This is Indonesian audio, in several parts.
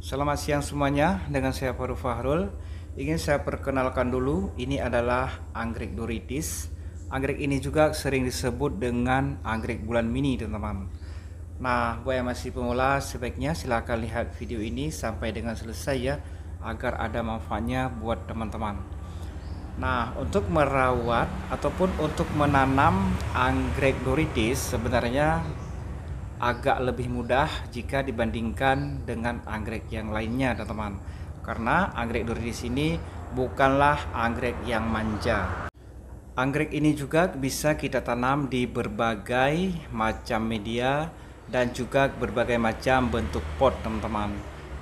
Selamat siang semuanya, dengan saya Faru Fahrul. Ingin saya perkenalkan dulu, ini adalah anggrek doritis. Anggrek ini juga sering disebut dengan anggrek bulan mini, teman-teman. Nah, buat yang masih pemula, sebaiknya silahkan lihat video ini sampai dengan selesai ya, agar ada manfaatnya buat teman-teman. Nah, untuk merawat ataupun untuk menanam anggrek doritis sebenarnya agak lebih mudah jika dibandingkan dengan anggrek yang lainnya teman-teman. Karena anggrek doritis ini bukanlah anggrek yang manja. Anggrek ini juga bisa kita tanam di berbagai macam media dan juga berbagai macam bentuk pot teman-teman.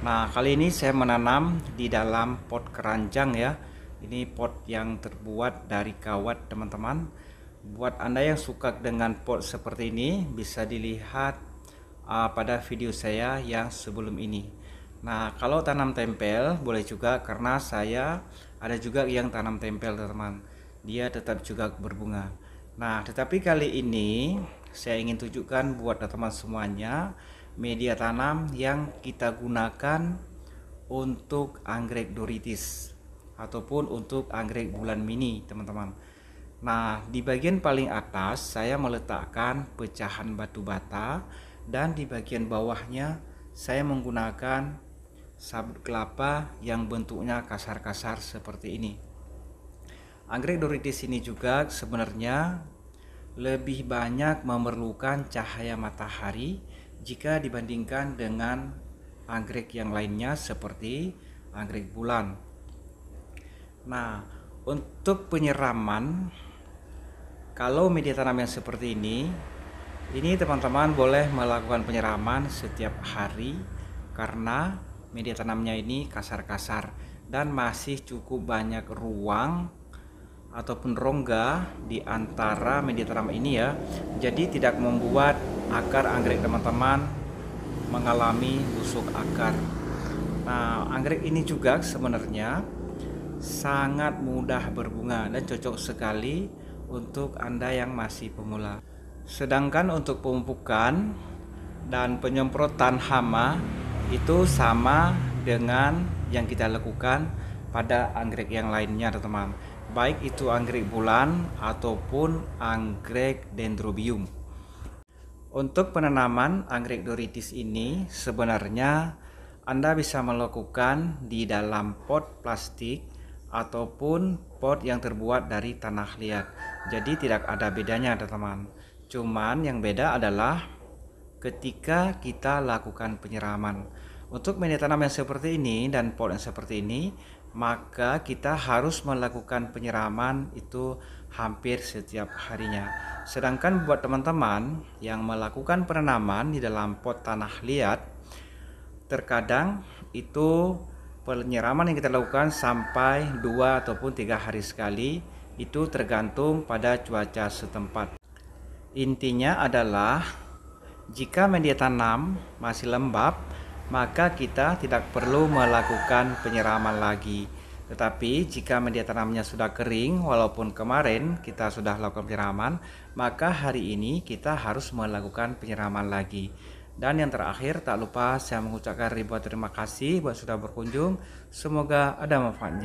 Nah kali ini saya menanam di dalam pot keranjang ya. Ini pot yang terbuat dari kawat teman-teman. Buat anda yang suka dengan pot seperti ini bisa dilihat uh, pada video saya yang sebelum ini. Nah kalau tanam tempel boleh juga karena saya ada juga yang tanam tempel teman-teman. Dia tetap juga berbunga. Nah tetapi kali ini saya ingin tunjukkan buat teman-teman semuanya media tanam yang kita gunakan untuk anggrek doritis ataupun untuk anggrek bulan mini teman-teman. Nah di bagian paling atas saya meletakkan pecahan batu bata dan di bagian bawahnya saya menggunakan sabut kelapa yang bentuknya kasar-kasar seperti ini. Anggrek doritis ini juga sebenarnya lebih banyak memerlukan cahaya matahari jika dibandingkan dengan anggrek yang lainnya seperti anggrek bulan. Nah untuk penyiraman kalau media tanam yang seperti ini ini teman-teman boleh melakukan penyiraman setiap hari karena media tanamnya ini kasar-kasar dan masih cukup banyak ruang ataupun rongga di antara media tanam ini ya. Jadi tidak membuat akar anggrek teman-teman mengalami busuk akar. Nah, anggrek ini juga sebenarnya sangat mudah berbunga dan cocok sekali untuk Anda yang masih pemula. Sedangkan untuk pemupukan dan penyemprotan hama itu sama dengan yang kita lakukan pada anggrek yang lainnya teman-teman. Baik itu anggrek bulan ataupun anggrek dendrobium. Untuk penanaman anggrek doritis ini sebenarnya Anda bisa melakukan di dalam pot plastik ataupun pot yang terbuat dari tanah liat. Jadi tidak ada bedanya teman-teman Cuman yang beda adalah ketika kita lakukan penyiraman. Untuk media tanam yang seperti ini dan pot yang seperti ini, maka kita harus melakukan penyiraman itu hampir setiap harinya. Sedangkan buat teman-teman yang melakukan penanaman di dalam pot tanah liat, terkadang itu penyiraman yang kita lakukan sampai dua ataupun tiga hari sekali itu tergantung pada cuaca setempat. Intinya adalah jika media tanam masih lembab, maka kita tidak perlu melakukan penyiraman lagi. Tetapi jika media tanamnya sudah kering, walaupun kemarin kita sudah lakukan penyiraman, maka hari ini kita harus melakukan penyiraman lagi. Dan yang terakhir, tak lupa saya mengucapkan ribuan terima kasih buat sudah berkunjung. Semoga ada manfaatnya.